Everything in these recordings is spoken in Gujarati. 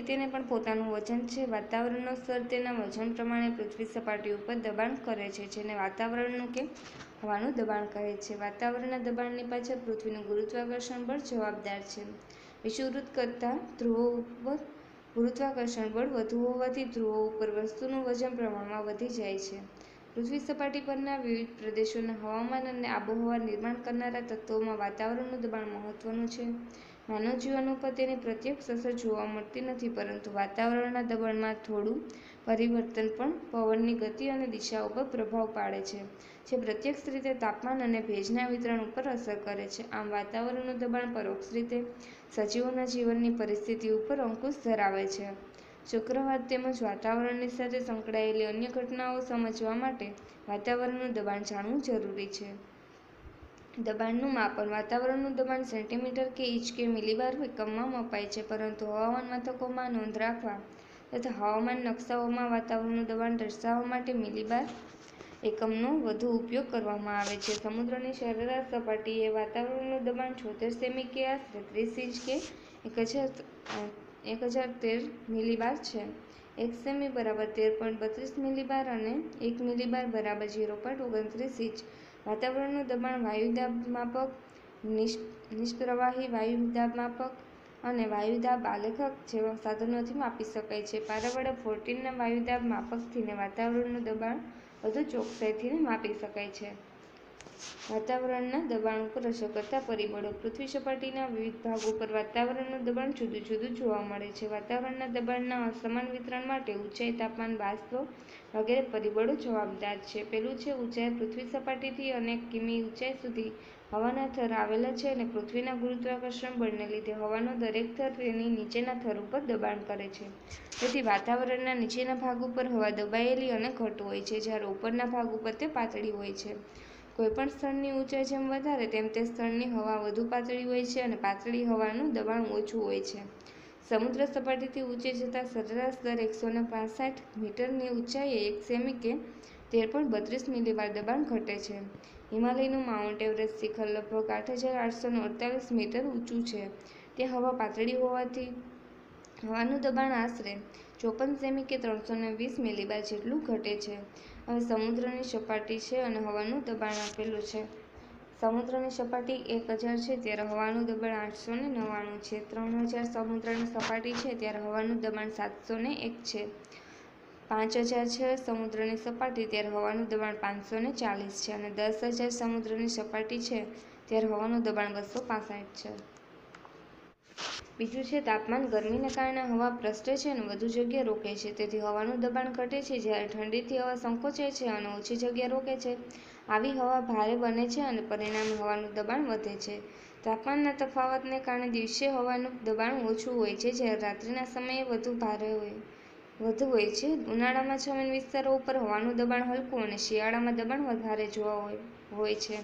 તેથી તેને પણ પોતાનું વજન છે. વાતાવરણનો સ્તર તેના વજન પ્રમાણે પૃથ્વી સપાટી ઉપર દબાણ કરે છે, જેને વાતાવરણનું કે હવાનું દબાણ કહે છે. વાતાવરણના દબાણની પાછળ પૃથ્વીનું ગુરુત્વાકર્ષણ બળ જવાબદાર છે. વિષુવવૃત્ત કરતાં ધ્રુવો ઉપર ગુરુત્વાકર્ષણ બળ વધુ હોવાથી ધ્રુવો ઉપર વસ્તુનું વજન પ્રમાણમાં વધી જાય છે. પૃથ્વી સપાટી પરના વિવિધ પ્રદેશોના હવામાન અને આબોહવા નિર્માણ કરનારા તત્વોમાં વાતાવરણનું દબાણ મહત્વનું છે. માનવ જીવન ઉપર તેની પ્રત્યક્ષ અસર જોવા મળતી નથી, પરંતુ વાતાવરણના દબાણમાં થોડું પરિવર્તન પણ પવનની ગતિ અને દિશા ઉપર પ્રભાવ પાડે છે, જે પ્રત્યક્ષ રીતે તાપમાન અને ભેજના વિતરણ ઉપર અસર કરે છે. આમ, વાતાવરણનું દબાણ પરોક્ષ રીતે સજીવોના જીવનની પરિસ્થિતિ ઉપર અંકુશ ધરાવે છે. ચક્રવાત તેમજ વાતાવરણની સાથે સંકળાયેલી અન્ય ઘટનાઓ સમજવા માટે વાતાવરણનું દબાણ જાણવું જરૂરી છે. દબાણનું માપન. વાતાવરણનું દબાણ સેન્ટીમીટર કે ઇંચ કે મિલીબાર એકમમાં મપાય છે, પરંતુ હવામાન મથકોમાં નોંધ રાખવા તથા હવામાન નકશાઓમાં વાતાવરણનું દબાણ દર્શાવવા માટે મિલીબાર એકમનો વધુ ઉપયોગ કરવામાં આવે છે. સમુદ્રની સરેરાશ સપાટીએ વાતાવરણનું દબાણ છોતેર સેમી કે આશરે ત્રીસ ઇંચ કે એક હજાર એક હજાર તેર મિલીબાર છે. એક સેમી બરાબર તેર પોઈન્ટ બત્રીસ મિલીબાર અને એક મિલીબાર બરાબર ઝીરો પોઈન્ટ ઓગણત્રીસ ઇંચ વાતાવરણનું દબાણ વાયુદાબ માપક નિષ્પ્રવાહી વાયુદાબ માપક અને વાયુદાબ આલેખક જેવા સાધનોથી માપી શકાય છે. પારાવાળા ફોર્ટીનના વાયુદાબ માપકથીને વાતાવરણનું દબાણ વધુ ચોકસાઈથી માપી શકાય છે. વાતાવરણના દબાણ ઉપર અસર કરતા પરિબળો પૃથ્વી સપાટીના વિવિધ ભાગો પર વાતાવરણનું દબાણ જુદું જુદું જોવા મળે છે. વાતાવરણના દબાણના અસમાન વિતરણ માટે ઊંચાઈ, તાપમાન, બાષ્પ વગેરે પરિબળો જવાબદાર છે. પેલું છે ઊંચાઈ પૃથ્વી સપાટીથી અનેક કિમી ઊંચાઈ સુધી હવાના થર આવેલા છે અને પૃથ્વીના ગુરુત્વાકર્ષણ બળને લીધે હવાનો દરેક થર તેની નીચેના થર ઉપર દબાણ કરે છે. તેથી વાતાવરણના નીચેના ભાગ ઉપર હવા દબાયેલી અને ઘટ હોય છે, જ્યારે ઉપરના ભાગ ઉપર તે પાતળી હોય છે. કોઈપણ સ્થળની ઊંચાઈ જેમ વધારે, તેમ તે સ્થળની હવા વધુ પાતળી હોય છે અને પાતળી હવાનું દબાણ ઓછું હોય છે. સમુદ્ર સપાટીથી ઊંચે જતાં સરેરાશ દર એકસો ને પાસઠ મીટરની ઊંચાઈએ એક સેમી કે તેર પોઈન્ટ બત્રીસ મિલીબાર દબાણ ઘટે છે. હિમાલયનું માઉન્ટ એવરેસ્ટ શિખર લગભગ આઠ હજાર આઠસો ને અડતાલીસ મીટર ઊંચું છે. તે હવા પાતળી હોવાથી હવાનું દબાણ આશરે ચોપન સેમી કે ત્રણસો ને વીસ મિલીબાર જેટલું ઘટે છે. સમુદ્રની સપાટી છે અને હવાનું દબાણ આપેલું છે. સમુદ્રની સપાટી એક હજાર છે, ત્યારે હવાનું દબાણ આઠસો ને નવ્વાણું છે. ત્રણ હજાર સમુદ્રની સપાટી છે, ત્યારે હવાનું દબાણ સાતસો ને એક છે. પાંચ હજાર છે સમુદ્રની સપાટી, ત્યારે હવાનું દબાણ પાંચસો ને ચાલીસ છે. અને દસ હજાર સમુદ્રની સપાટી છે, ત્યારે હવાનું દબાણ બસો પાસઠ છે. બીજું છે, તાપમાન ગરમીને કારણે હવા પ્રસરે છે અને વધુ જગ્યા રોકે છે. તેથી હવાનું દબાણ ઘટે છે, જ્યારે ઠંડીથી હવા સંકોચે છે અને ઓછી જગ્યા રોકે છે. આવી હવા ભારે બને છે અને પરિણામે હવાનું દબાણ વધે છે. તાપમાનના તફાવતને કારણે દિવસે હવાનું દબાણ ઓછું હોય છે, જ્યારે રાત્રિના સમયે વધુ ભારે હોય, વધુ હોય છે. ઉનાળામાં જમીન વિસ્તારો ઉપર હવાનું દબાણ હલકું અને શિયાળામાં દબાણ વધારે જોવા હોય છે.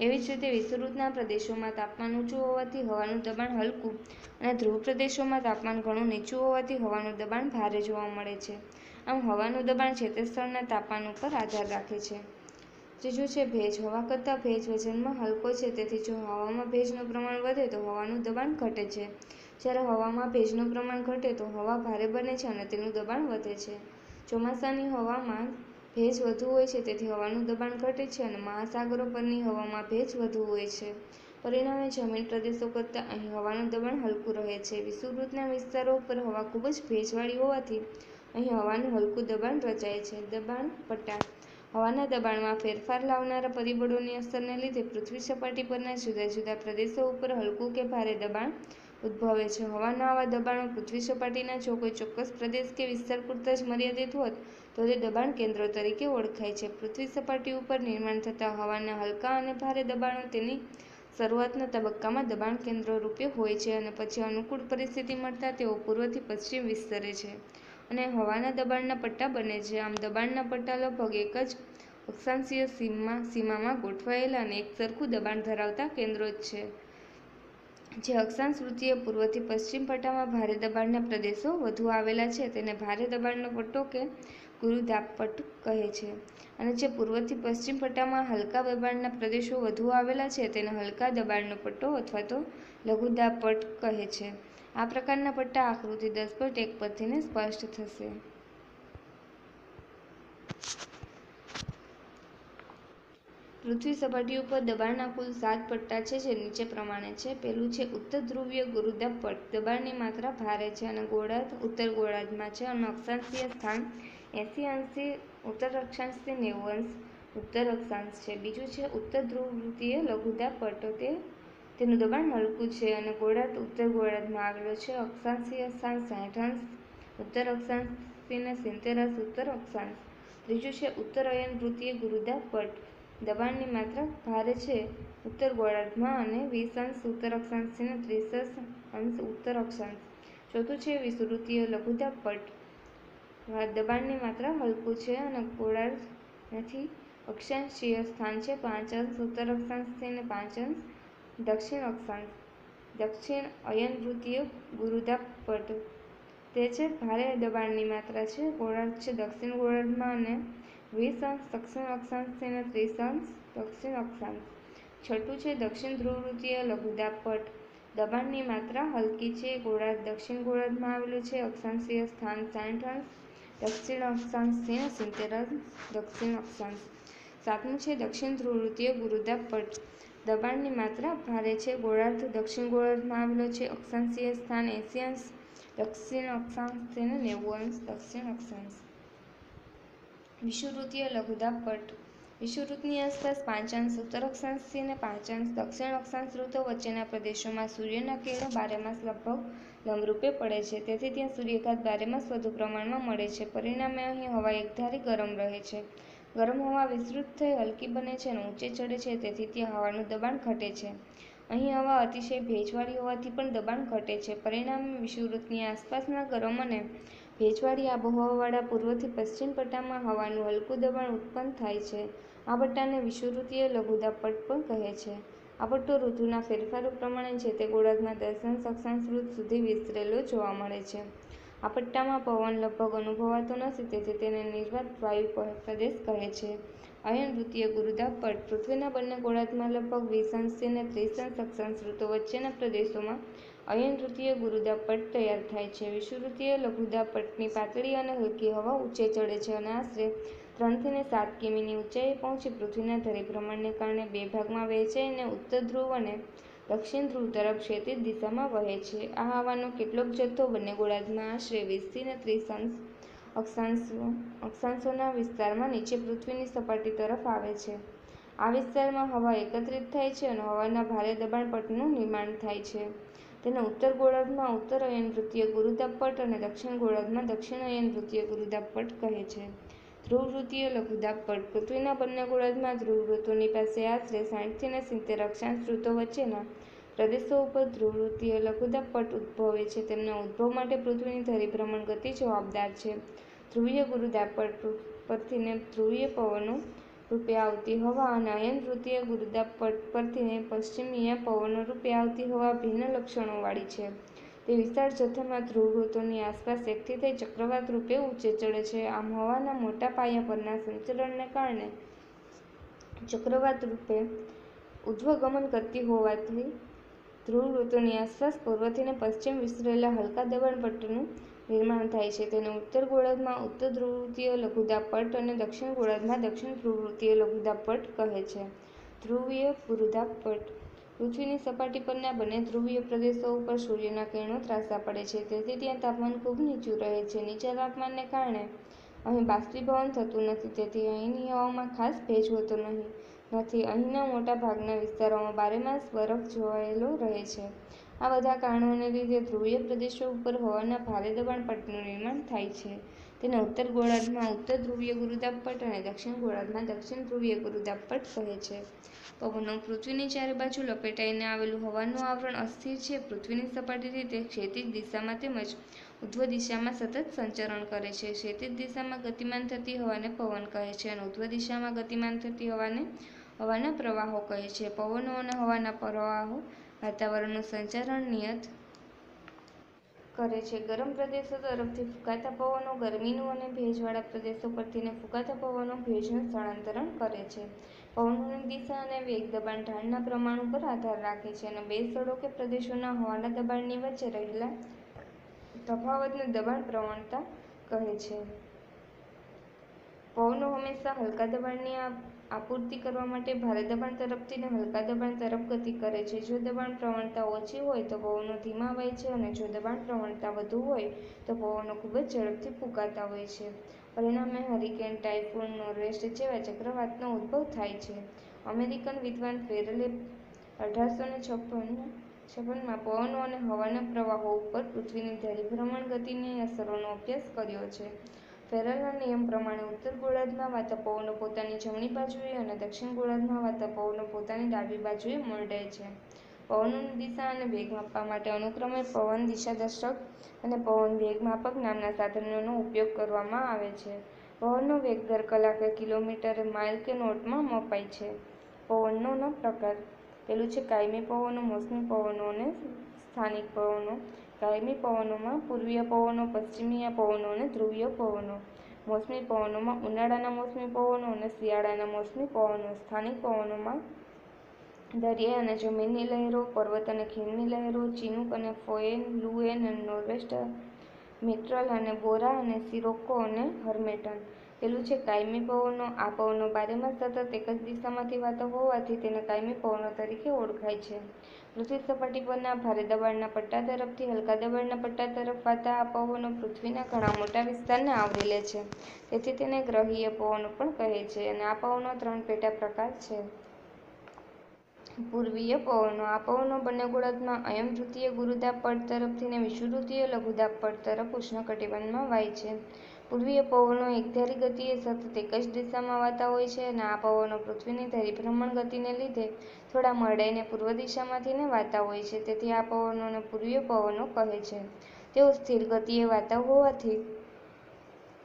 એવી જ રીતે વિષુવવૃત્તના પ્રદેશોમાં તાપમાન ઊંચું હોવાથી હવાનું દબાણ હલકું અને ધ્રુવ પ્રદેશોમાં તાપમાન ઘણું નીચું હોવાથી હવાનું દબાણ ભારે જોવા મળે છે. આમ હવાનું દબાણ છે તે સ્થળના તાપમાન ઉપર આધાર રાખે છે. ત્રીજું છે ભેજ. હવા કરતાં ભેજ વજનમાં હલકો છે, તેથી જો હવામાં ભેજનું પ્રમાણ વધે તો હવાનું દબાણ ઘટે છે. જ્યારે હવામાં ભેજનું પ્રમાણ ઘટે તો હવા ભારે બને છે અને તેનું દબાણ વધે છે. ચોમાસાની હવામાં ભેજ વધુ હોય છે, તેથી હવાનું દબાણ ઘટે છે અને મહાસાગરો પરની હવામાં ભેજ વધુ હોય છે. પરિણામે જમીન પ્રદેશો કરતાં અહીં હવાનું દબાણ હલકું રહે છે. વિષુવવૃત્તના વિસ્તારો ઉપર હવા ખૂબ જ ભેજવાળી હોવાથી અહીં હવાનું હલકું દબાણ રચાય છે. દબાણ પટ્ટા. હવાના દબાણમાં ફેરફાર લાવનારા પરિબળોની અસરને લીધે પૃથ્વી સપાટી પરના જુદા જુદા પ્રદેશો ઉપર હલકું કે ભારે દબાણ ઉદ્ભવે છે. હવાના આવા દબાણો પૃથ્વી સપાટીના જો કોઈ ચોક્કસ પ્રદેશ કે વિસ્તાર પૂરતા જ મર્યાદિત હોત તો દબાણ કેન્દ્રો તરીકે ઓળખાય છે. પૃથ્વી સપાટી ઉપર નિર્માણ થતા હવાના હલકા અને ભારે દબાણો તેની શરૂઆતના તબક્કામાં દબાણ કેન્દ્રો રૂપે હોય છે અને પછી અનુકૂળ પરિસ્થિતિ મળતા તેઓ પૂર્વથી પશ્ચિમ વિસ્તરે છે અને હવાના દબાણના પટ્ટા બને છે. આમ દબાણના પટ્ટા લગભગ એક જ અક્ષાંશીય સીમા સીમામાં ગોઠવાયેલા અને એક સરખું દબાણ ધરાવતા કેન્દ્રો જ છે. જે અક્ષાંશ વૃત્તિએ પૂર્વથી પશ્ચિમ પટ્ટામાં ભારે દબાણના પ્રદેશો વધુ આવેલા છે. તેને ભારે દબાણનો પટ્ટો કે ગુરુદાબપટ્ટ કહે છે. અને જે પૂર્વથી પશ્ચિમ પટ્ટામાં હલકા દબાણના પ્રદેશો વધુ આવેલા છે, તેને હલકા દબાણનો પટ્ટો અથવા તો લઘુદાપટ કહે છે. આ પ્રકારના પટ્ટા આકૃતિ દસ પોઈન્ટ એક પરથીને સ્પષ્ટ થશે. પૃથ્વી સપાટી ઉપર દબાણના કુલ સાત પટ્ટા છે, જે નીચે પ્રમાણે છે. પહેલું છે ઉત્તર ધ્રુવીય ગુરુદાબ પટ્ટ દબાણની માત્રા ભારે છે અને ગોળાર્ધ ઉત્તર ગોળાર્ધમાં છે અને અક્ષાંશીય સ્થાન એંસી અંશથી ઉત્તર અક્ષાંશથી નેવું અંશ ઉત્તર અક્ષાંશ છે. બીજું છે, ઉત્તર ધ્રુવવૃત્તીય લઘુદાબ પટ્ટો તે તેનું દબાણ હલકું છે અને ગોળાર્ધ ઉત્તર ગોળાર્ધમાં આવેલો છે. અક્ષાંશીય સ્થાન સાઠ અંશ ઉત્તર અક્ષાંશથી સિત્તેર અંશ ઉત્તર અક્ષાંશ. ત્રીજું છે, ઉત્તર અયન વૃત્તીય ગુરુદાબ પટ. દબાણની માત્રા ભારે છે ઉત્તર ગોળાર્ધમાં અને વીસ અંશ, ઉત્તર અક્ષાંશથી ત્રીસ અંશ, ઉત્તર અક્ષાંશ. ચોથું છે વિષુવૃત્તીય લઘુદાબ પટ્ટ દબાણની માત્રા હલકું છે અને ગોળાર્ધથી અક્ષાંશીય સ્થાન છે પાંચ અંશ, ઉત્તર અક્ષાંશથી પાંચ અંશ, દક્ષિણ અક્ષાંશ. દક્ષિણ અયન વૃત્તીય ગુરુદાબ પટ્ટ તે છે ભારે દબાણની માત્રા છે. ગોળાર્ધ છે દક્ષિણ ગોળાર્ધમાં અને વીસ અંશ, દક્ષિણ અક્ષાંશથી ત્રીસ અંશ, દક્ષિણ અક્ષાંશ. છઠ્ઠું છે દક્ષિણ ધ્રુવવૃત્તીય લઘુદાપ પટ. દબાણની માત્રા હલકી છે. ગોળાર્ધ દક્ષિણ ગોળાર્ધમાં આવેલું છે. અક્ષાંશીય સ્થાન સાઠ અંશ દક્ષિણ અક્ષાંશથી સિત્તેર દક્ષિણ અક્ષાંશ સાતમું છે, દક્ષિણ ધ્રુવૃત્તીય ગુરુદાબ પટ. દબાણની માત્રા ભારે છે, ગોળાર્ધ દક્ષિણ ગોળાર્ધમાં આવેલો છે, અક્ષાંશીય સ્થાન એંસી અંશ દક્ષિણ તેને નેવું અંશ દક્ષિણ અક્ષાંશ વિષુવૃત્તીય લઘુદાબ પટ. વિષુવૃત્તની આસપાસ પાંચ અંશ ઉત્તર અક્ષાંશથી અને પાંચ અંશ દક્ષિણ અક્ષાંશ ઋતુ વચ્ચેના પ્રદેશોમાં સૂર્યના કિરણો બારેમાસ લગભગ લંબરૂપે પડે છે. તેથી ત્યાં સૂર્યઘાત બારેમાસ વધુ પ્રમાણમાં મળે છે. પરિણામે અહીં હવા એકધારી ગરમ રહે છે. ગરમ હવા વિસ્તૃત થઈ હલકી બને છે અને ઊંચે ચડે છે. તેથી ત્યાં હવાનું દબાણ ઘટે છે. અહીં હવા અતિશય ભેજવાળી હોવાથી પણ દબાણ ઘટે છે. પરિણામે વિષુવવૃત્તની આસપાસના ગરમ અને ભેજવાળી આબોહવાવાળા પૂર્વથી પશ્ચિમ પટ્ટામાં હવાનું હલકું દબાણ ઉત્પન્ન થાય છે. આ પટ્ટાને વિષુવવૃત્તીય લઘુદાપટ પણ કહે છે. આ પટ્ટો ઋતુના ફેરફારો પ્રમાણે જે તે ગોળાર્ધમાં દર્શન અક્ષાંશ સુધી વિસ્તરેલો જોવા મળે છે. આ પટ્ટામાં પવન લગભગ અનુભવાતો નથી, તેથી તેને નિર્વાત વાયુ પ્રદેશ કહે છે. અયન વૃત્તીય ગુરુદાબ પટ પૃથ્વીના બંને ગોળાર્ધમાં લગભગ વીસ અંશથી અને ત્રીસ અંશ અક્ષાંશ ઋતુ વચ્ચેના પ્રદેશોમાં અયન વૃત્તીય ગુરુદાબ પટ તૈયાર થાય છે. વિષુવવૃત્તીય લઘુદાબ પટની પાતળી અને હલકી હવા ઊંચે ચડે છે અને આશરે ત્રણથી સાત કિમીની ઊંચાઈએ પહોંચી પૃથ્વીના ધરીભ્રમણને કારણે બે ભાગમાં વહેંચાઈને ઉત્તર ધ્રુવ અને દક્ષિણ ધ્રુવ તરફ ક્ષેતિજ દિશામાં વહે છે. આ હવાનો કેટલોક જથ્થો બંને ગોળાર્ધમાં આશરે વીસથી ને ત્રીસ અંશ અક્ષાંશો, અક્ષાંશોના વિસ્તારમાં નીચે પૃથ્વીની સપાટી તરફ આવે છે. આ વિસ્તારમાં હવા એકત્રિત થાય છે અને હવાના ભારે દબાણ પટનું નિર્માણ થાય છે. તેને ઉત્તર ગોળાર્ધમાં ઉત્તર અયન વૃત્તીય ગુરુદાપટ અને દક્ષિણ ગોળાર્ધમાં દક્ષિણ અયન વૃત્તીય ગુરુદાપટ કહે છે. ધ્રુવવૃત્તીય લઘુદાબ પટ્ટ પૃથ્વીના બંને ગોળાર્ધમાં ધ્રુવવૃત્તોની પાસે આશરે સાઠથી ને સિત્તેર અક્ષાંશ વૃત્તો વચ્ચેના પ્રદેશો ઉપર ધ્રુવવૃત્તીય લઘુદાબ પટ ઉદ્ભવે છે. તેમના ઉદ્ભવ માટે પૃથ્વીની ધરીભ્રમણ ગતિ જવાબદાર છે. ધ્રુવીય ગુરુદાબ પટ પરથીને ધ્રુવીય પવનો રૂપે આવતી હવા અને અયન વૃત્તીય ગુરુદાબ પટ પરથીને પશ્ચિમીય પવનો રૂપે આવતી હવા ભિન્ન લક્ષણોવાળી છે. તે વિશાળ જથ્થામાં ધ્રુવવૃત્તોની આસપાસ એકઠી થઈ ચક્રવાત રૂપે ઊંચે ચડે છે. આમ હવાના મોટા પાયા પરના સંચરણને કારણે ચક્રવાત રૂપે ઉજ્જવગમન કરતી હોવાથી ધ્રુવવૃત્તોની આસપાસ પૂર્વથી ને પશ્ચિમ વિસ્તરેલા હલકા દબાણપટ્ટનું નિર્માણ થાય છે. તેને ઉત્તર ગોળાર્ધમાં ઉત્તર ધ્રુવવૃત્તીય લઘુદાપટ્ટ અને દક્ષિણ ગોળાર્ધમાં દક્ષિણ ધ્રુવવૃત્તીય લઘુદાબ પટ્ટ કહે છે. ધ્રુવીય ગુરુદાબ પટ્ટ પૃથ્વીની સપાટી પરના બંને ધ્રુવીય પ્રદેશો ઉપર સૂર્યના કિરણો ત્રાસા પડે છે. તેથી ત્યાં તાપમાન ખૂબ નીચું રહે છે. નીચા તાપમાનને કારણે અહીં બાષ્પીભવન થતું નથી. તેથી અહીંની હવામાં ખાસ ભેજ હોતો નહીં. નથી, અહીંના મોટા ભાગના વિસ્તારોમાં બારેમાસ બરફ જોવાયેલો રહે છે. આ બધા કારણોને લીધે ધ્રુવીય પ્રદેશો ઉપર હવાના ભારે દબાણ પટ્ટનું નિર્માણ થાય છે. તેને ઉત્તર ગોળાર્ધમાં ઉત્તર ધ્રુવીય ગુરુદાપટ અને દક્ષિણ ગોળાર્ધમાં દક્ષિણ ધ્રુવીય પટ્ટ કહે છે. પવનો પૃથ્વીની ચારે બાજુ લપેટાઈને આવેલું હવાનું આવરણ અસ્થિર છે. પૃથ્વીની સપાટીથી તે ક્ષિતિજ દિશામાં તેમજ ઉધ્વ દિશામાં સતત સંચરણ કરે છે. ક્ષિતિજ દિશામાં ગતિમાન થતી હવાને પવન કહે છે અને ઉધ્વ દિશામાં ગતિમાન થતી હવાને હવાના પ્રવાહો કહે છે. પવનો અને હવાના પ્રવાહો વાતાવરણનું સંચારણ નિયત કરે છે. ગરમ પ્રદેશો તરફથી ફૂંકાતા પવનો ગરમીનું અને ભેજવાળા પ્રદેશો પરથીને ફૂંકાતા પવનો ભેજનું સ્થળાંતરણ કરે છે. પવનોની દિશા અને વેગ દબાણ ઢાળના પ્રમાણ ઉપર આધાર રાખે છે અને બે સ્થળો કે પ્રદેશોના હવાના દબાણની વચ્ચે રહેલા તફાવતને દબાણ પ્રવણતા કહે છે. પવનો હંમેશા હલકા દબાણની આપૂર્તિ કરવા માટે ભારે દબાણ તરફથી ને હલકા દબાણ તરફ ગતિ કરે છે. જો દબાણ પ્રવણતા ઓછી હોય તો પવનો ધીમા હોય છે અને જો દબાણ પ્રવણતા વધુ હોય તો પવનો ખૂબ જ ઝડપથી ફૂંકાતા હોય છે. પરિણામે હરિકેન ટાઇફૂન નોરવેસ્ટ જેવા ચક્રવાતનો ઉદ્ભવ થાય છે. અમેરિકન વિદ્વાન ફેરલે અઢારસો ને છપ્પન, છપ્પનમાં પવનો અને હવાના પ્રવાહો ઉપર પૃથ્વીની ધરીભ્રમણ ગતિની અસરોનો અભ્યાસ કર્યો છે. ફેરલના નિયમ પ્રમાણે ઉત્તર ગોળાર્ધમાં વાતા પવનો પોતાની જમણી બાજુએ અને દક્ષિણ ગોળાર્ધમાં વાતા પવનો પોતાની ડાબી બાજુએ મળે છે. પવનોની દિશા અને વેગ માપવા માટે અનુક્રમે પવન દિશાદર્શક અને પવન વેગ માપક નામના સાધનોનો ઉપયોગ કરવામાં આવે છે. પવનનો વેગ દર કલાકે કિલોમીટર, માઇલ કે નોટમાં મપાય છે. પવનનો પ્રકાર. પેલું છે કાયમી પવનો, મોસમી પવનો અને સ્થાનિક પવનો. કાયમી પવનોમાં પૂર્વીય પવનો, પશ્ચિમીય પવનો અને ધ્રુવીય પવનો. મોસમી પવનોમાં ઉનાળાના મોસમી પવનો અને શિયાળાના મોસમી પવનો. સ્થાનિક પવનોમાં દરિયા અને જમીનની લહેરો, પર્વત અને ખીણની લહેરો, ચિનુક અને ફોએન, લુએન અને નોર્વેસ્ટ મિટ્રલ અને બોરા અને સિરોકો અને હર્મેટન. પેલું છે કાયમી પવનો. આ પવનો બારેમાં સતત એક જ દિશામાંથી વાતો હોવાથી તેને કાયમી પવનો તરીકે ઓળખાય છે. પૃથ્વી સપાટી પરના ભારે દબાણના પટ્ટા તરફથી, હલકા દબાણના પટ્ટા તરફ વાતા આ પવનો પૃથ્વીના ઘણા મોટા વિસ્તારને આવરી લે છે. તેથી તેને ગ્રહીય પવનો પણ કહે છે અને આ પવનો ત્રણ પેટા પ્રકાર છે. પૂર્વીય પવનો આ પવનો બંને ગોળાર્ધમાં અયમવૃત્તીય ગુરુદાબ પડ તરફથી ને વિષુવૃત્તીય લઘુદાબ પડ તરફ ઉષ્ણકટિબંધમાં વાય છે. પૂર્વીય પવનો એકધારી ગતિએ સતત એક જ દિશામાં વાતા હોય છે અને આ પવનો પૃથ્વીની ધરીભ્રમણ ગતિને લીધે થોડા મરડાઈને પૂર્વ દિશામાંથી ને વાતા હોય છે. તેથી આ પવનોને પૂર્વીય પવનો કહે છે. તેઓ સ્થિર ગતિએ વાતા હોવાથી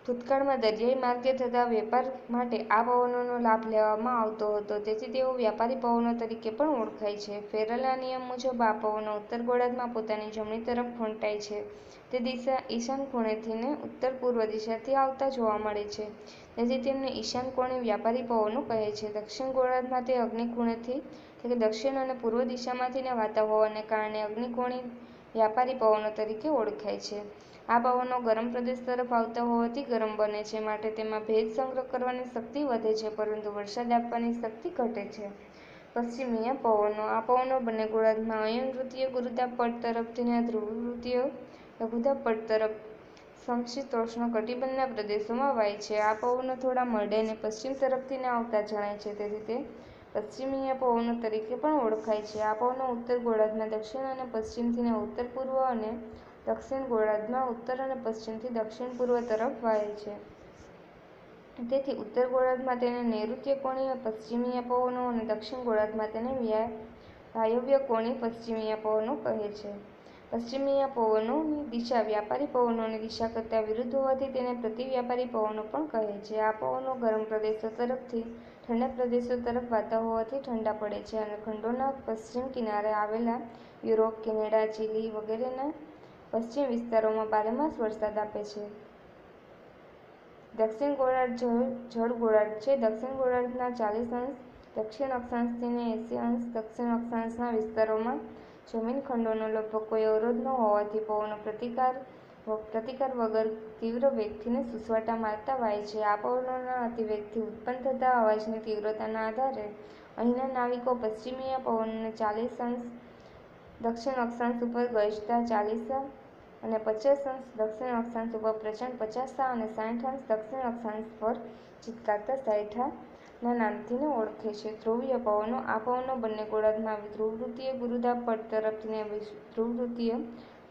ભૂતકાળમાં દરિયાઈ માર્ગે થતા વેપાર માટે આ પવનોનો લાભ લેવામાં આવતો હતો. તેથી તેઓ વ્યાપારી પવનો તરીકે પણ ઓળખાય છે. ફેરલના નિયમ મુજબ આ પવનો ઉત્તર ગોળાર્ધમાં પોતાની જમણી તરફ ફંટાય છે. તે દિશા ઈશાન ખૂણેથી ને ઉત્તર પૂર્વ દિશાથી આવતા જોવા મળે છે. તેથી તેમને ઈશાન કોણે વ્યાપારી પવનો કહે છે. દક્ષિણ ગોળાર્ધમાં તે અગ્નિ ખૂણેથી એટલે કે દક્ષિણ અને પૂર્વ દિશામાંથીને વાતા કારણે અગ્નિકોણી વ્યાપારી પવનો તરીકે ઓળખાય છે. આ પવનો ગરમ પ્રદેશ તરફ આવતા હોવાથી ગરમ બને છે. માટે તેમાં ભેજ સંગ્રહ કરવાની શક્તિ વધે છે, પરંતુ વરસાદ આપવાની શક્તિ ઘટે છે. પશ્ચિમીય પવનો. આ પવનો બંને ગોળાર્ધમાં અયનવૃત્તીય ગુરુદાબ પટ તરફથી ને ધ્રુવવૃત્તીય લઘુદાબ પટ તરફ સમશીતોષ્ણ કટિબંધના પ્રદેશોમાં વાય છે. આ પવનો થોડા મળે ને પશ્ચિમ તરફથી ને આવતા જણાય છે. તેથી તે પશ્ચિમીય પવનો તરીકે પણ ઓળખાય છે. આ પવનો ઉત્તર ગોળાર્ધના દક્ષિણ અને પશ્ચિમથી ને ઉત્તર પૂર્વ અને દક્ષિણ ગોળાર્ધમાં ઉત્તર અને પશ્ચિમથી દક્ષિણ પૂર્વ તરફ વાય છે. તેથી ઉત્તર ગોળાર્ધમાં તેને નૈઋત્ય કોણીય પશ્ચિમીય પવનો અને દક્ષિણ ગોળાર્ધમાં તેને વાયવ્ય કોણી પશ્ચિમીય પવનો કહે છે. પશ્ચિમીય પવનોની દિશા વ્યાપારી પવનોની દિશા કરતાં વિરુદ્ધ હોવાથી તેને પ્રતિવ્યાપારી પવનો પણ કહે છે. આ પવનો ગરમ પ્રદેશો તરફથી ઠંડા પ્રદેશો તરફ વાતા હોવાથી ઠંડા પડે છે અને ખંડોના પશ્ચિમ કિનારે આવેલા યુરોપ, કેનેડા, ચીલી વગેરેના પશ્ચિમ વિસ્તારોમાં બારેમાસ વરસાદ આપે છે. દક્ષિણ ગોળાર્ધ જળ ગોળાર્ધ છે. દક્ષિણ ગોળાર્ધના ચાલીસ અંશ, દક્ષિણ અક્ષાંશથી ને એંસી અંશ, દક્ષિણ અક્ષાંશના વિસ્તારોમાં જમીન ખંડોનો લગભગ કોઈ અવરોધ ન હોવાથી પવનો પ્રતિકાર પ્રતિકાર વગર તીવ્ર વેગથી ને સુસવાટા મારતા વાય છે. આ પવનોના અતિવેગથી ઉત્પન્ન થતા અવાજની તીવ્રતાના આધારે અહીંના નાવિકો પશ્ચિમીય પવનને ચાલીસ અંશ, દક્ષિણ અક્ષાંશ ઉપર ગજતા ચાલીસ અને પચાસ અંશ, દક્ષિણ અક્ષાંશ ઉપર પ્રચંડ પચાસા અને સાઠ અંશ, દક્ષિણ અક્ષાંશ પર ચિતકારતા સાઠા ના નામથી ઓળખે છે. ધ્રુવીય પવનો, આ પવનો બંને ગોળાર્ધમાં ધ્રુવવૃત્તીય ગુરુદાબ પડ તરફથી ધ્રુવવૃત્તીય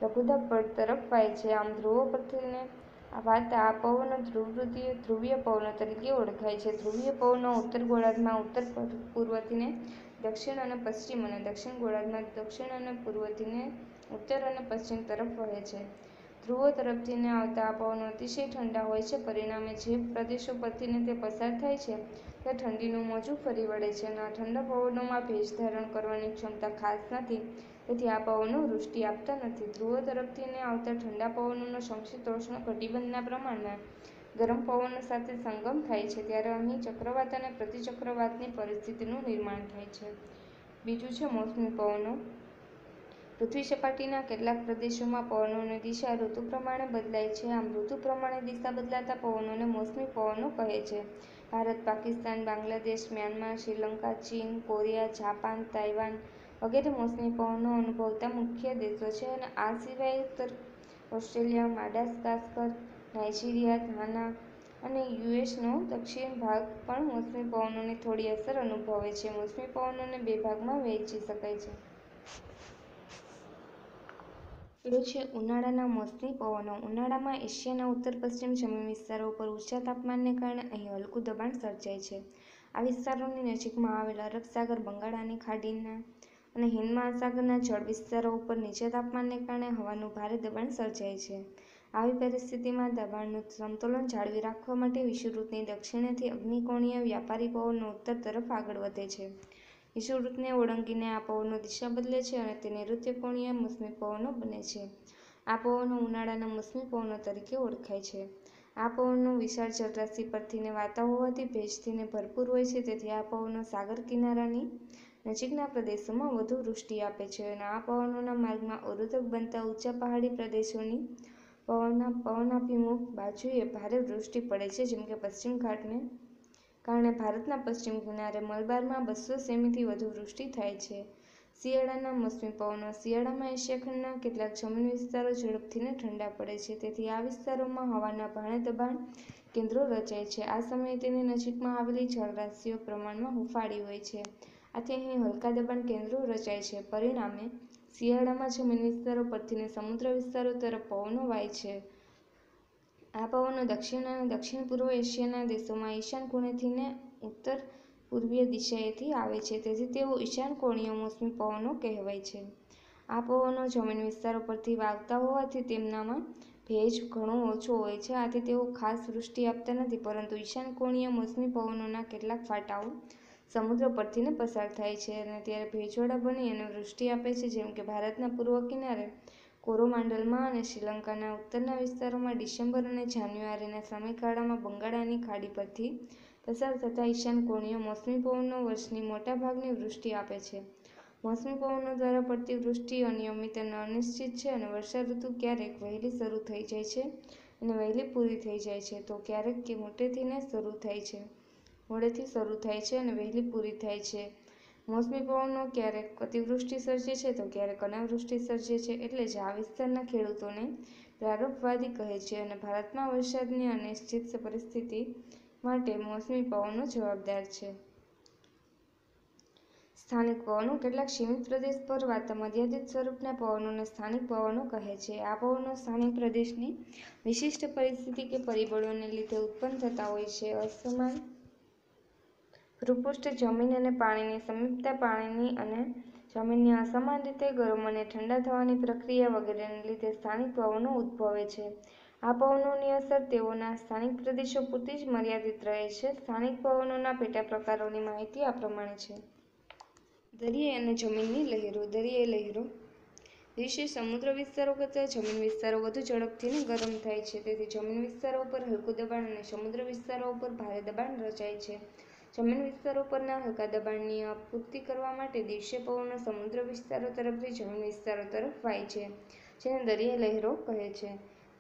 લઘુદાબ પડ તરફ વાય છે. આમ ધ્રુવો પરથીને વાર્તા આ પવનો ધ્રુવવૃત્તીય, ધ્રુવીય પવનો તરીકે ઓળખાય છે. ધ્રુવીય પવનો ઉત્તર ગોળાર્ધમાં ઉત્તર પૂર્વથીને દક્ષિણ અને પશ્ચિમ અને દક્ષિણ ગોળાર્ધમાં દક્ષિણ અને પૂર્વથી ને ઉત્તર અને પશ્ચિમ તરફ વહે છે. ધ્રુવો તરફથીને આવતા પવનો અતિશય ઠંડા હોય છે. પરિણામે જે પ્રદેશો પરથીને તે પસાર થાય છે ત્યાં ઠંડીનું મોજું ફરી વળે છે અને આ ઠંડા પવનોમાં ભેજ ધારણ કરવાની ક્ષમતા ખાસ નથી. તેથી આ પવનો વૃષ્ટિ આપતા નથી. ધ્રુવો તરફથીને આવતા ઠંડા પવનોનો સમશીતોષ્ણ કટિબંધના પ્રમાણમાં ગરમ પવનો સાથે સંગમ થાય છે, ત્યારે અહીં ચક્રવાત અને પ્રતિચક્રવાતની પરિસ્થિતિનું નિર્માણ થાય છે. બીજું છે મોસમી પવનો. પૃથ્વી સપાટીના કેટલાક પ્રદેશોમાં પવનોની દિશા ઋતુ પ્રમાણે બદલાય છે. આમ, ઋતુ પ્રમાણે દિશા બદલાતા પવનોને મોસમી પવનો કહે છે. ભારત, પાકિસ્તાન, બાંગ્લાદેશ, મ્યાનમાર, શ્રીલંકા, ચીન, કોરિયા, જાપાન, તાઇવાન વગેરે મોસમી પવનો અનુભવતા મુખ્ય દેશો છે અને આ સિવાય ઉત્તર ઓસ્ટ્રેલિયા માડાસ્કાસ્કર નાઇજીરિયા ઘાના અને યુએસનો દક્ષિણ ભાગ પણ મોસમી પવનોની થોડી અસર અનુભવે છે. મોસમી પવનોને બે ભાગમાં વહેંચી શકાય છે. પેલું છે ઉનાળાના મોસમી પવનો. ઉનાળામાં એશિયાના ઉત્તર પશ્ચિમ જમીન વિસ્તારો ઉપર ઊંચા તાપમાનને કારણે અહીં હલકું દબાણ સર્જાય છે. આ વિસ્તારોની નજીકમાં આવેલા અરબ સાગર બંગાળાની ખાડીના અને હિંદ મહાસાગરના જળ વિસ્તારો ઉપર નીચા તાપમાનને કારણે હવાનું ભારે દબાણ સર્જાય છે. આવી પરિસ્થિતિમાં દબાણનું સંતુલન જાળવી રાખવા માટે વિષુવવૃત્તની દક્ષિણેથી અગ્નિકોણીય વ્યાપારી પવનો ઉત્તર તરફ આગળ વધે છે. વિષુવવૃત્તને ઓળંગીને આ પવનો દિશા બદલે છે અને તે નૈઋત્યકોણીય મોસમી પવનો બને છે. આ પવનો ઉનાળાના મોસમી પવનો તરીકે ઓળખાય છે. આ પવનો વિશાળ જલરાશિ પરથીને વાતા હોવાથી ભેજથીને ભરપૂર હોય છે, તેથી આ પવનો સાગર કિનારાની નજીકના પ્રદેશોમાં વધુ વૃષ્ટિ આપે છે અને આ પવનોના માર્ગમાં અવરોધક બનતા ઊંચા પહાડી પ્રદેશોની પવનના પવનાભિમુખ બાજુએ ભારે વૃષ્ટિ પડે છે, જેમ કે પશ્ચિમ ઘાટને કારણે ભારતના પશ્ચિમ કિનારે મલબારમાં બસો સેમીથી વધુ વૃષ્ટિ થાય છે. શિયાળાના મોસમી પવનો શિયાળામાં એશિયા ખંડના કેટલાક જમીન વિસ્તારો ઝડપથીને ઠંડા પડે છે. તેથી આ વિસ્તારોમાં હવાના ભારે દબાણ કેન્દ્રો રચાય છે. આ સમયે તેની નજીકમાં આવેલી જળરાશિઓ પ્રમાણમાં હુંફાળી હોય છે. આથી અહીં હલકા દબાણ કેન્દ્રો રચાય છે. પરિણામે શિયાળામાં જમીન વિસ્તારો પરથીને સમુદ્ર વિસ્તારો તરફ પવનો વાય છે. આ પવનો દક્ષિણ અને દક્ષિણ પૂર્વ એશિયાના દેશોમાં ઈશાન ખૂણેથીને ઉત્તર પૂર્વીય દિશાએથી આવે છે. તેથી તેઓ ઈશાન કોણીય મોસમી પવનો કહેવાય છે. આ પવનો જમીન વિસ્તારો પરથી વાગતા હોવાથી તેમનામાં ભેજ ઘણો ઓછો હોય છે. આથી તેઓ ખાસ વૃષ્ટિ આપતા નથી, પરંતુ ઈશાન કોણીય મોસમી પવનોના કેટલાક ફાટાઓ સમુદ્ર પરથીને પસાર થાય છે અને ત્યારે ભેજવાળા બની અને વૃષ્ટિ આપે છે. જેમ કે ભારતના પૂર્વ કિનારે કોરોમાંડલમાં અને શ્રીલંકાના ઉત્તરના વિસ્તારોમાં ડિસેમ્બર અને જાન્યુઆરીના સમયગાળામાં બંગાળાની ખાડી પરથી પસાર થતા ઈશાન કોણીય મોસમી પવનો વર્ષની મોટાભાગની વૃષ્ટિ આપે છે. મોસમી પવનો દ્વારા પડતી વૃષ્ટિ અનિયમિત અને અનિશ્ચિત છે અને વર્ષાઋતુ ક્યારેક વહેલી શરૂ થઈ જાય છે અને વહેલી પૂરી થઈ જાય છે, તો ક્યારેક કે મોટેથીને શરૂ થાય છે. મોડેથી શરૂ થાય છે અને વહેલી પૂરી થાય છે. મોસમી પવનો ક્યારેક અતિવૃષ્ટિ સર્જે છે, તો ક્યારેક અનાવૃષ્ટિ સર્જે છે, એટલે જ આ વિસ્તારના ખેડૂતોને પ્રારંભવાદી કહે છે અને ભારતમાં વરસાદની અનિશ્ચિત પરિસ્થિતિ માટે મોસમી પવનો જવાબદાર છે. સ્થાનિક પવનો કેટલાક સીમિત પ્રદેશ પર વાતા મર્યાદિત સ્વરૂપના પવનોને સ્થાનિક પવનો કહે છે. આ પવનો સ્થાનિક પ્રદેશની વિશિષ્ટ પરિસ્થિતિ કે પરિબળોને લીધે ઉત્પન્ન થતા હોય છે. અસમાન ભૂપૃષ્ઠ જમીન અને પાણીની સમીપતા પાણીની અને જમીનની અસમાન રીતે ગરમ અને ઠંડા થવાની પ્રક્રિયા વગેરેને લીધે સ્થાનિક પવનો ઉદ્ભવે છે. આ પવનોની અસર તેઓના સ્થાનિક પ્રદેશો પૂરતી જ મર્યાદિત રહે છે. સ્થાનિક પવનોના પેટા પ્રકારોની માહિતી આ પ્રમાણે છે. દરિયાઈ અને જમીનની લહેરો, દરિયાઈ લહેરો. દિવસે સમુદ્ર વિસ્તારો કરતાં જમીન વિસ્તારો વધુ ઝડપથી ગરમ થાય છે. તેથી જમીન વિસ્તારો પર હલકું દબાણ અને સમુદ્ર વિસ્તારો ઉપર ભારે દબાણ રચાય છે. જમીન વિસ્તારો પરના હલકા દબાણની આપૂર્તિ કરવા માટે દેશીય પવનો સમુદ્ર વિસ્તારો તરફથી જમીન વિસ્તારો તરફ વાય છે, જેને દરિયાઈ લહેરો કહે છે.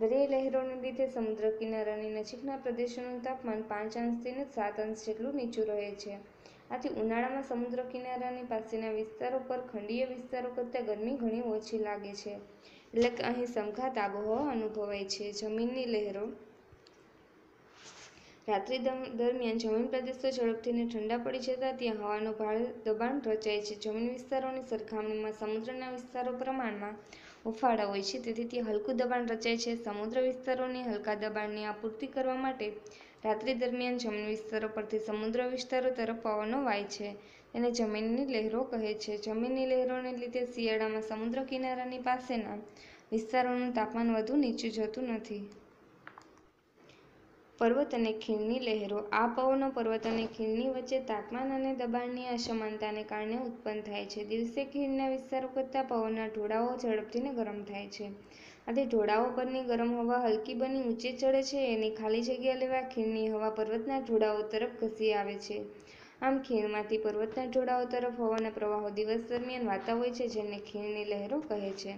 દરિયાઈ લહેરોને લીધે સમુદ્ર કિનારાની નજીકના પ્રદેશોનું તાપમાન પાંચ અંશથી સાત અંશ જેટલું નીચું રહે છે. આથી ઉનાળામાં સમુદ્ર કિનારાની પાસેના વિસ્તારો પર ખંડીય વિસ્તારો કરતાં ગરમી ઘણી ઓછી લાગે છે. એટલે કે અહીં સમઘાત આબોહવા અનુભવાય છે. જમીનની લહેરો રાત્રિ દરમિયાન જમીન પ્રદેશો ઝડપથીને ઠંડા પડી જતાં ત્યાં હવાનું ભારે દબાણ રચાય છે. જમીન વિસ્તારોની સરખામણીમાં સમુદ્રના વિસ્તારો પ્રમાણમાં હુંફાળા હોય છે. તેથી ત્યાં હલકું દબાણ રચાય છે. સમુદ્ર વિસ્તારોની હલકા દબાણની આપૂર્તિ કરવા માટે રાત્રિ દરમિયાન જમીન વિસ્તારો પરથી સમુદ્ર વિસ્તારો તરફ પવનો વાય છે તેને જમીનની લહેરો કહે છે. જમીનની લહેરોને લીધે શિયાળામાં સમુદ્ર કિનારાની પાસેના વિસ્તારોનું તાપમાન વધુ નીચું જતું નથી. પર્વત અને ખીણની લહેરો. આ પવનો પર્વત અને ખીણની વચ્ચે તાપમાન અને દબાણની અસમાનતાને કારણે ઉત્પન્ન થાય છે. દિવસે ખીણના વિસ્તારો કરતાં પવનના ઢોળાવો ઝડપથી ગરમ થાય છે. આથી ઢોળાવો પરની ગરમ હવા હલકી બની ઊંચે ચડે છે. એની ખાલી જગ્યા લેવા ખીણની હવા પર્વતના ઢોળાવો તરફ ઘસી આવે છે. આમ ખીણમાંથી પર્વતના ઢોળાવો તરફ હવાના પ્રવાહો દિવસ દરમિયાન વાતા હોય છે, જેને ખીણની લહેરો કહે છે.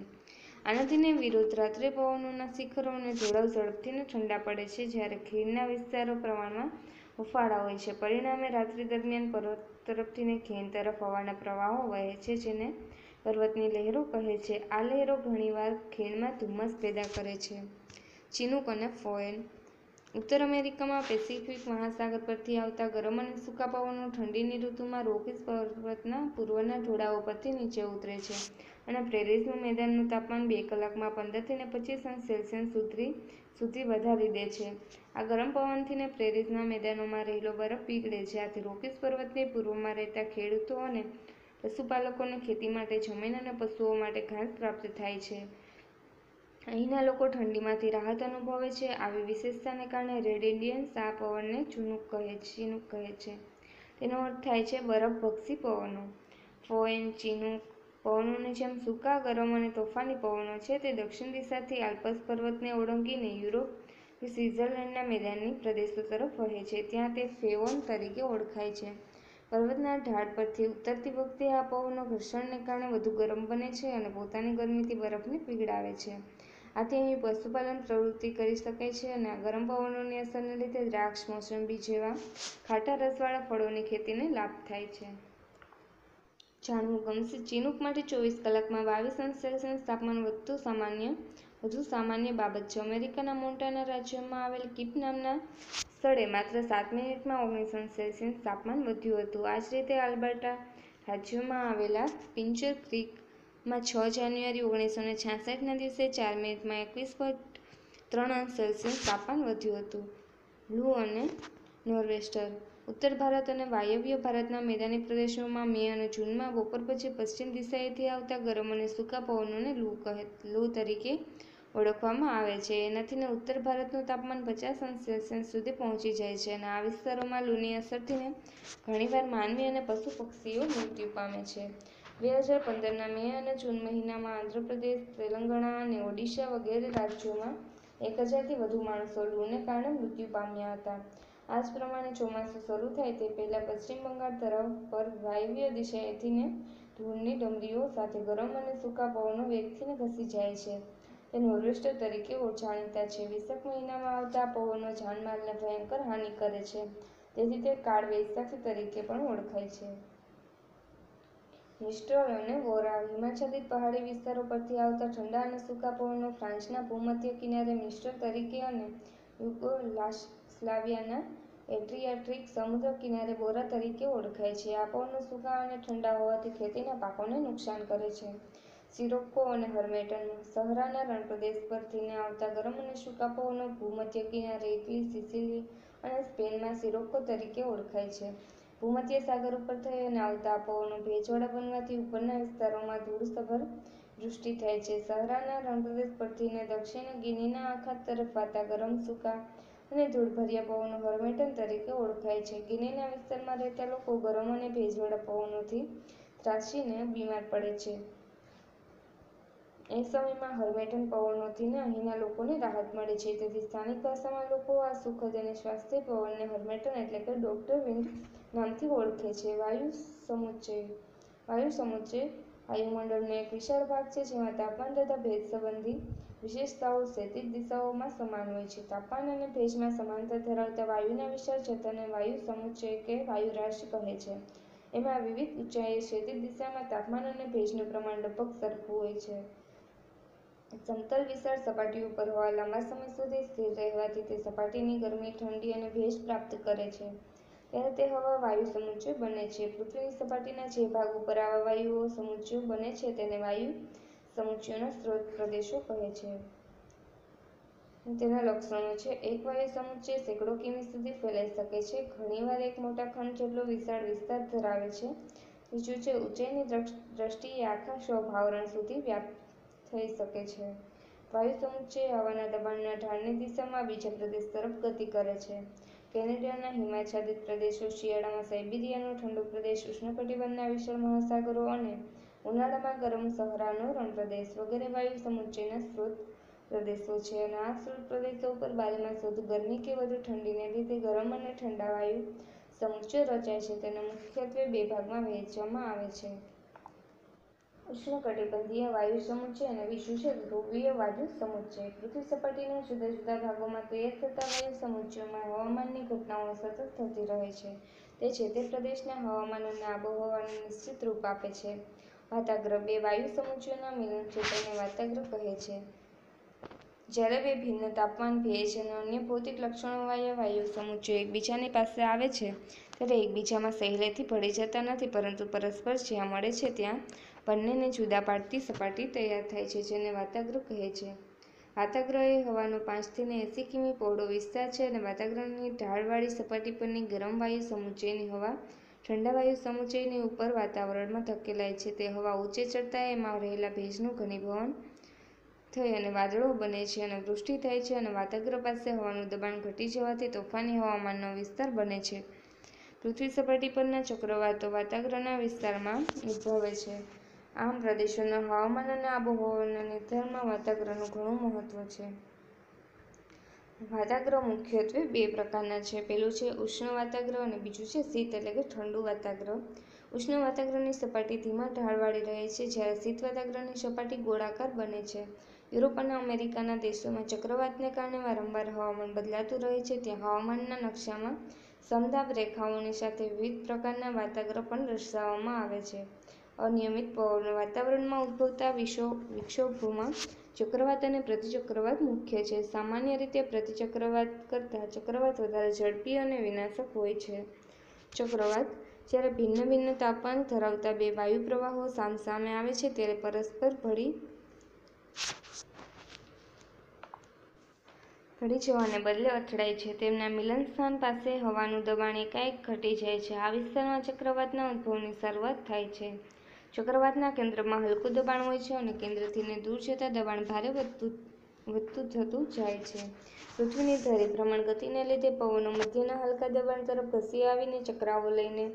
આનાથીને વિરુદ્ધ રાત્રે પવનોના શિખરો અને ઢોળાવ ઝડપથી ઠંડા પડે છે જ્યારે ખીણના વિસ્તારો પ્રમાણમાં હુફાળા હોય છે. પરિણામે રાત્રિ દરમિયાન પર્વત તરફથી ખીણ તરફ હવાના પ્રવાહો વહે છે જેને પર્વતની લહેરો કહે છે. આ લહેરો ઘણીવાર ખીણમાં ધુમ્મસ પેદા કરે છે. ચીનુક અને ફોએન ઉત્તર અમેરિકામાં પેસિફિક મહાસાગર પરથી આવતા ગરમ અને સૂકા પવનો ઠંડીની ઋતુમાં રોકીસ પર્વતના પૂર્વના ઢોળાવો પરથી નીચે ઉતરે છે અને પ્રેરિસનું મેદાનનું તાપમાન બે કલાકમાં પંદરથી ને પચીસ અંશ સેલ્સિયસ સુધી સુધી વધારી દે છે. આ ગરમ પવનથી પ્રેરિસના મેદાનોમાં રહેલો બરફ પીગળે છે. આથી રોકીસ પર્વતની પૂર્વમાં રહેતા ખેડૂતો અને પશુપાલકોને ખેતી માટે જમીન અને પશુઓ માટે ઘાસ પ્રાપ્ત થાય છે. અહીંના લોકો ઠંડીમાંથી રાહત અનુભવે છે. આવી વિશેષતાને કારણે રેડ ઇન્ડિયન્સ આ પવનને ચૂનુક કહે ચીનુક કહે છે. તેનો અર્થ થાય છે બરફભક્ષી પવનો. ફોએન ચીનુક પવનોની જેમ સૂકા, ગરમ અને તોફાની પવનો છે, તે દક્ષિણ દિશાથી આલ્પસ પર્વતને ઓળંગીને યુરોપ કે સ્વિટ્ઝરલેન્ડના મેદાની પ્રદેશો તરફ વહે છે. ત્યાં તે ફેવોન તરીકે ઓળખાય છે. પર્વતના ઢાળ પરથી ઉતરતી વખતે આ પવનો ઘર્ષણને કારણે વધુ ગરમ બને છે અને પોતાની ગરમીથી બરફને પીગળાવે છે. આથી અહીં પશુપાલન પ્રવૃત્તિ કરી શકાય છે અને આ ગરમ પવનોની અસરને લીધે દ્રાક્ષ, મોસંબી જેવા ખાટા રસવાળા ફળોની ખેતીને લાભ થાય છે. જાણવું ગમશે, ચિનુક માટે ચોવીસ કલાકમાં બાવીસ અંશ સેલ્સિયસ તાપમાન વધતું સામાન્ય, વધુ સામાન્ય બાબત છે. અમેરિકાના મોન્ટાના રાજ્યમાં આવેલ કીપ નામના સ્થળે માત્ર સાત મિનિટમાં ઓગણીસ અંશ સેલ્સિયસ તાપમાન વધ્યું હતું. આ જ રીતે આલ્બર્ટા રાજ્યમાં આવેલા પિન્ચર ક્રીકમાં છ જાન્યુઆરી ઓગણીસો ને છાસઠના દિવસે ચાર મિનિટમાં એકવીસ પોઈન્ટ ત્રણ અંશ સેલ્સિયસ તાપમાન વધ્યું હતું. લૂ અને નોર્વેસ્ટર. ઉત્તર ભારત અને વાયવ્ય ભારતના મેદાની પ્રદેશોમાં મે અને જૂનમાં બપોર પછી પશ્ચિમ દિશાએથી આવતા ગરમ અને સૂકા પવનોને લૂ કહે લૂ તરીકે ઓળખવામાં આવે છે. એનાથીને ઉત્તર ભારતનું તાપમાન પચાસ અંશ સેલ્સિયસ સુધી પહોંચી જાય છે અને આ વિસ્તારોમાં લૂની અસરથીને ઘણીવાર માનવી અને પશુ પક્ષીઓ મૃત્યુ પામે છે. બે હજાર પંદરના મે અને જૂન મહિનામાં આંધ્રપ્રદેશ, તેલંગાણા અને ઓડિશા વગેરે રાજ્યોમાં એક હજારથી વધુ માણસો લૂને કારણે મૃત્યુ પામ્યા હતા. આ જ પ્રમાણે ચોમાસું શરૂ થાય તે પહેલાં પશ્ચિમ બંગાળ તરફ પર વાયવ્ય દિશાએથીને ધૂળની ડમરીઓ સાથે ગરમ અને સૂકા પવનો વેગથીને ઘસી જાય છે. તે નોર્વેસ્ટર તરીકે જાણીતા છે. વિશાખ મહિનામાં આવતા પવનો જાનમાલને ભયંકર હાનિ કરે છે. તેથી તે કાળ વૈશાખી તરીકે પણ ઓળખાય છે. મિસ્ટ્રોલ અને વોરા હિમાચ્છાદિત પહાડી વિસ્તારો પરથી આવતા ઠંડા અને સૂકા પવનો ફ્રાન્સના ભૂમધ્ય કિનારે મિસ્ટર તરીકે અને યુગોસ્લાવિયાના એડ્રિયાટિક સમુદ્ર કિનારે બોરા તરીકે ઓળખાય છે. આ પવનો સૂકા અને ઠંડા હોવાથી ખેતીના પાકોને નુકસાન કરે છે. સિરોક્કો અને હર્મેટન સહરાના રણપ્રદેશ પરથીને આવતા ગરમ અને સૂકા પવનો ભૂમધ્ય કિનારે ઇટલી, સિસિલી અને સ્પેનમાં સિરોક્કો તરીકે ઓળખાય છે. ભૂમધ્ય સાગર ઉપર થઈ અને આવતા પવનો ભેજવાળા બનવાથી ઉપરના વિસ્તારોમાં ધૂળસભર વૃષ્ટિ થાય છે. સહરાના રણપ્રદેશ પરથીને દક્ષિણ ગિનીના આખાત તરફ વાતા ગરમ સૂકા અને ધૂળભર્યા પવનો હર્મેટન તરીકે ઓળખાય છે. ગિનીના વિસ્તારમાં રહેતા લોકો ગરમ અને ભેજવાળા પવનોથી ત્રાસીને બીમાર પડે છે. એ સમયમાં હર્મેટન પવનોથી અહીંના લોકોને રાહત મળે છે. તેથી સ્થાનિક ભાષામાં લોકો આ સુખદ અને સ્વાસ્થ્ય પવનને હર્મેટન એટલે કે ડોક્ટર વિન્ડ નામથી ઓળખે છે. વાયુ સમુચ્ચય વાયુ સમુચ્ચય વાયુમંડળનો એક વિશાળ ભાગ છે, જેમાં તાપમાન તથા ભેજ સંબંધી વિશેષતાઓ ક્ષૈતિજ દિશાઓમાં સમાન હોય છે. તાપમાન અને ભેજમાં સમાનતા ધરાવતા વાયુના વિશાળ જથ્થાને વાયુ સમુચ્ચય કે વાયુરાશિ કહે છે. એમાં વિવિધ ઊંચાઈએ ક્ષૈતિજ દિશામાં તાપમાન અને ભેજનું પ્રમાણ લગભગ સરખું હોય છે. સમતલ વિશાળ સપાટી ઉપર હવા લાંબા સમય સુધી સ્થિર રહેવાથી તે સપાટીની ગરમી, ઠંડી અને ભેજ પ્રાપ્ત કરે છે. ત્યારે તે હવા વાયુ સમુચ્ચય બને છે. પૃથ્વીની સપાટીના જે ભાગ ઉપર આવા વાયુઓ સમુચ્ચયો બને છે તેને વાયુ સમુચ્ચયોના સ્ત્રોત પ્રદેશો કહે છે. તેના લક્ષણો છે. એક વાયુ સમુચ્ચય સેંકડો કિમી સુધી ફેલાઈ શકે છે. ઘણીવાર એક મોટા ખંડ જેટલો વિશાળ વિસ્તાર ધરાવે છે. બીજું છે ઊંચાઈની દ્રષ્ટિએ આખા સ્વભાવરણ સુધી વ્યાપ્ત થઈ શકે છે. વાયુ સમુચ્ચય હવાના દબાણના ઢાળની દિશામાં બીજા પ્રદેશ તરફ ગતિ કરે છે. કેનેડાના હિમાચ્છાદિત પ્રદેશો, શિયાળામાં સાઇબિરિયાનો ઠંડો પ્રદેશ, ઉષ્ણકટિબંધના વિશાળ મહાસાગરો અને ઉનાળામાં ગરમ સહરાનો રણપ્રદેશ વગેરે વાયુ સમુચ્ચયના સ્ત્રોત પ્રદેશો છે. અને આ સ્ત્રોત પ્રદેશો ઉપર બારેમાસ વધુ ગરમી કે વધુ ઠંડીને લીધે ગરમ અને ઠંડા વાયુ સમુચ્ચય રચાય છે. તેને મુખ્યત્વે બે ભાગમાં વહેંચવામાં આવે છે. ઉષ્ણકટિબંધીય વાયુ સમુચ્ચય અને બીજું છે. ધ્રુવીય વાયુ સમુચ્ચય પૃથ્વી સપાટીના જુદા જુદા ભાગોમાં તૈયાર થતા વાયુ સમુચ્યોમાં હવામાનની ઘટનાઓ સતત થતી રહે છે. તે છે તે પ્રદેશના હવામાન અને આબોહવાને નિશ્ચિત રૂપ આપે છે. વાતાગ્રહ બે વાયુ સમુચ્યોના મિલન ક્ષેત્રને વાતાગ્ર કહે છે. જ્યારે બે ભિન્ન તાપમાન ભેજ અને અન્ય ભૌતિક લક્ષણોવાળા વાયુ સમુચ્ચયો એકબીજાની પાસે આવે છે, ત્યારે એકબીજામાં સહેલેથી ભળી જતા નથી, પરંતુ પરસ્પર જ્યાં મળે છે ત્યાં બંનેને જુદા પાડતી સપાટી તૈયાર થાય છે, જેને વાતાગ્રહ કહે છે. વાતાગ્રહ એ હવાનો પાંચથી એંસી કિમી પહોળો વિસ્તાર છે અને વાતાગ્રહની ઢાળવાળી સપાટી પરની ગરમ વાયુ સમુચ્ચયની હવા, ઠંડા વાયુ સમુચ્ચયની ઉપર વાતાવરણમાં ધકેલાય છે. તે હવા ઊંચે ચડતા એમાં રહેલા ભેજનું ઘનીભવન થઈ અને વાદળો બને છે અને વૃષ્ટિ થાય છે અને વાતાગ્રહ પાસે હવાનું દબાણ ઘટી જવાથી તોફાની હવામાનનો વિસ્તાર બને છે. પૃથ્વી સપાટી પરના ચક્રવાતો વાતાગ્રહના વિસ્તારમાં ઉદ્ભવે છે. આમ પ્રદેશોના હવામાન અને આબોહવાના નિર્ધારણમાં વાતાગ્રહનું ઘણું મહત્વ છે. વાતાગ્રહ મુખ્યત્વે બે પ્રકારના છે. પહેલું છે ઉષ્ણ વાતાગ્રહ અને બીજું છે શીત એટલે કે ઠંડુ વાતાગ્રહ ઉષ્ણ વાતાગ્રહની સપાટી ધીમા ઢાળવાળી રહે છે, જ્યારે શીત વાતાગ્રહની સપાટી ગોળાકાર બને છે. યુરોપ અને અમેરિકાના દેશોમાં ચક્રવાતને કારણે વારંવાર હવામાન બદલાતું રહે છે. ત્યાં હવામાનના નકશામાં સમદાબ રેખાઓની સાથે વિવિધ પ્રકારના વાતાગ્રહ પણ દર્શાવવામાં આવે છે. અનિયમિત પવનો વાતાવરણમાં ઉદ્ભવતા વિક્ષોભોમાં ચક્રવાત અને પ્રતિચક્રવાત મુખ્ય છે. સામાન્ય રીતે પ્રતિચક્રવાત કરતાં ચક્રવાત વધારે ઝડપી અને વિનાશક હોય છે. ચક્રવાત જ્યારે ભિન્ન ભિન્ન તાપમાન ધરાવતા બે વાયુ પ્રવાહો સામસામે આવે છે ત્યારે પરસ્પર ભળી ભળી જવાને બદલે અથડાય છે. તેમના મિલનસ્થાન પાસે હવાનું દબાણ એકાએક ઘટી જાય છે. આ વિસ્તારમાં ચક્રવાતના ઉદ્ભવની શરૂઆત થાય છે. ચક્રવાતના કેન્દ્રમાં હલકું દબાણ હોય છે અને કેન્દ્રથીને દૂર જતાં દબાણ ભારે વધતું વધતું થતું જાય છે. પૃથ્વીની ધરી ભ્રમણ ગતિને લીધે પવનો મધ્યના હલકા દબાણ તરફ ઘસી આવીને ચક્રાઓ લઈને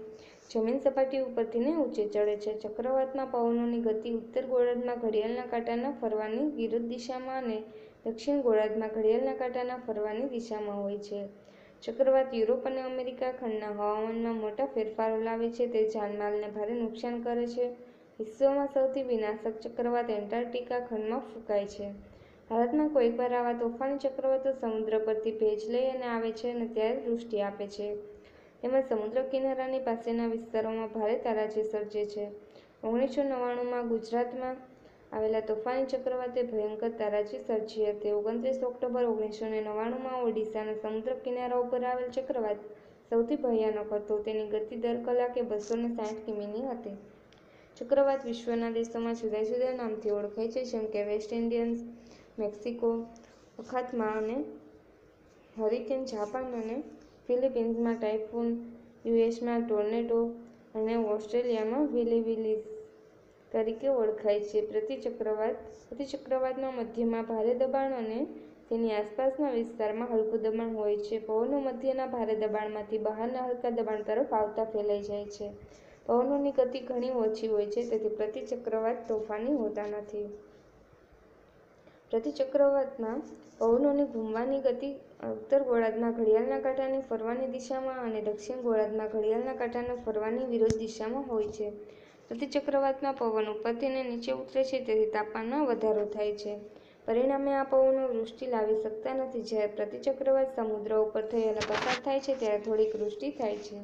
જમીન સપાટી ઉપરથી ઊંચે ચડે છે. ચક્રવાતમાં પવનોની ગતિ ઉત્તર ગોળાર્ધમાં ઘડિયાળના કાંટાના ફરવાની વિરુદ્ધ દિશામાં અને દક્ષિણ ગોળાર્ધમાં ઘડિયાળના કાંટાના ફરવાની દિશામાં હોય છે. ચક્રવાત યુરોપ અને અમેરિકા ખંડના હવામાનમાં મોટા ફેરફારો લાવે છે. તે જાનમાલને ભારે નુકસાન કરે છે. વિશ્વમાં સૌથી વિનાશક ચક્રવાત એન્ટાર્કટિકા ખંડમાં ફૂંકાય છે. ભારતમાં કોઈકવાર આવા તોફાની ચક્રવાતો સમુદ્ર પરથી ભેજ લઈ અને આવે છે અને ત્યારે વૃષ્ટિ આપે છે. તેમજ સમુદ્ર કિનારાની પાસેના વિસ્તારોમાં ભારે તારાજી સર્જે છે. ઓગણીસો નવ્વાણુંમાં ગુજરાતમાં આવેલા તોફાની ચક્રવાતે ભયંકર તારાજી સર્જી હતી. ઓગણત્રીસ ઓક્ટોબર ઓગણીસો ને નવ્વાણુંમાં ઓડિશાના સમુદ્ર કિનારા ઉપર આવેલ ચક્રવાત સૌથી ભયાનક હતો. તેની ગતિ દર કલાકે બસો ને સાઠ કિમીની હતી. ચક્રવાત વિશ્વના દેશોમાં જુદા જુદા નામથી ઓળખાય છે, જેમ કે વેસ્ટ ઇન્ડિયન્સ, મેક્સિકો, અખાતમાં અને હરિકેન, જાપાન અને ફિલિપિન્સમાં ટાઇફૂન, યુએસમાં ટોર્નેડો અને ઓસ્ટ્રેલિયામાં વિલીવિલીઝ તરીકે ઓળખાય છે. પ્રતિચક્રવાત પ્રતિચક્રવાતમાં મધ્યમાં ભારે દબાણ અને તેની આસપાસના વિસ્તારમાં હલકું દબાણ હોય છે. પવનો મધ્યના ભારે દબાણમાંથી બહારના હલકા દબાણ તરફ આવતા ફેલાઈ જાય છે. પવનોની ગતિ ઘણી ઓછી હોય છે, તેથી પ્રતિચક્રવાત તોફાની હોતા નથી. પ્રતિચક્રવાતમાં પવનોની ઘૂમવાની ગતિ ઉત્તર ગોળાર્ધમાં ઘડિયાળના કાંટાની ફરવાની દિશામાં અને દક્ષિણ ગોળાર્ધમાં ઘડિયાળના કાંટાના ફરવાની વિરોધ દિશામાં હોય છે. પ્રતિચક્રવાતમાં પવન ઉપરથી નીચે ઉતરે છે, તેથી તાપમાનમાં વધારો થાય છે. પરિણામે આ પવનો વૃષ્ટિ લાવી શકતા નથી. જ્યારે પ્રતિચક્રવાત સમુદ્ર ઉપર થઈ અને પસાર થાય છે, ત્યારે થોડીક વૃષ્ટિ થાય છે.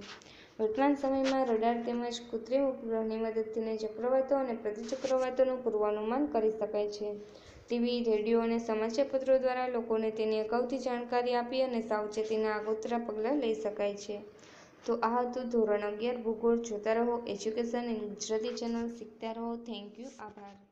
વર્તમાન સમયમાં રડાર તેમજ કૃત્રિમ ઉપગ્રહની મદદથી ચક્રવાતો અને પ્રતિચક્રવાતોનું પૂર્વાનુમાન કરી શકાય છે. ટીવી, રેડિયો અને સમાચારપત્રો દ્વારા લોકોને તેની અગાઉથી જાણકારી આપી અને સાવચેતીના આગોતરા પગલાં લઈ શકાય છે. તો આ હતું ધોરણ અગિયાર, ભૂગોળ જોતા રહો એજ્યુકેશન ઇન ગુજરાતી ચેનલ શીખતા રહો. થેન્ક યુ આભાર.